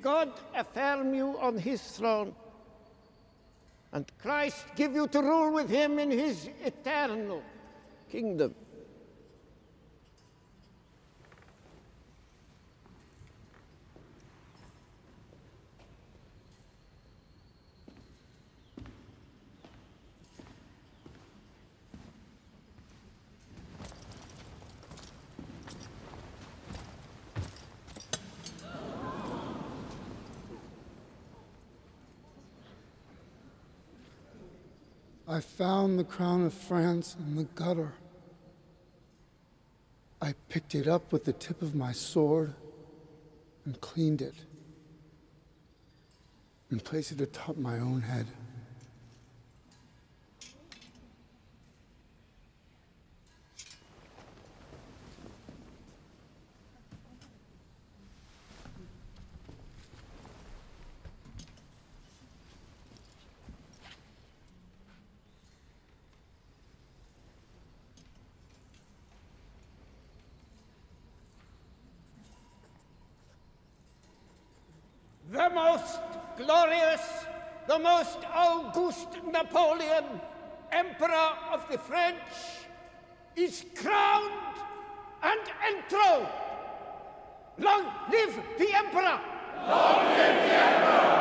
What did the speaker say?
God affirm you on his throne, and Christ give you to rule with him in his eternal kingdom. I found the crown of France in the gutter. I picked it up with the tip of my sword and cleaned it and placed it atop my own head. The most glorious, the most august Napoleon, Emperor of the French, is crowned and enthroned. Long live the Emperor! Long live the Emperor!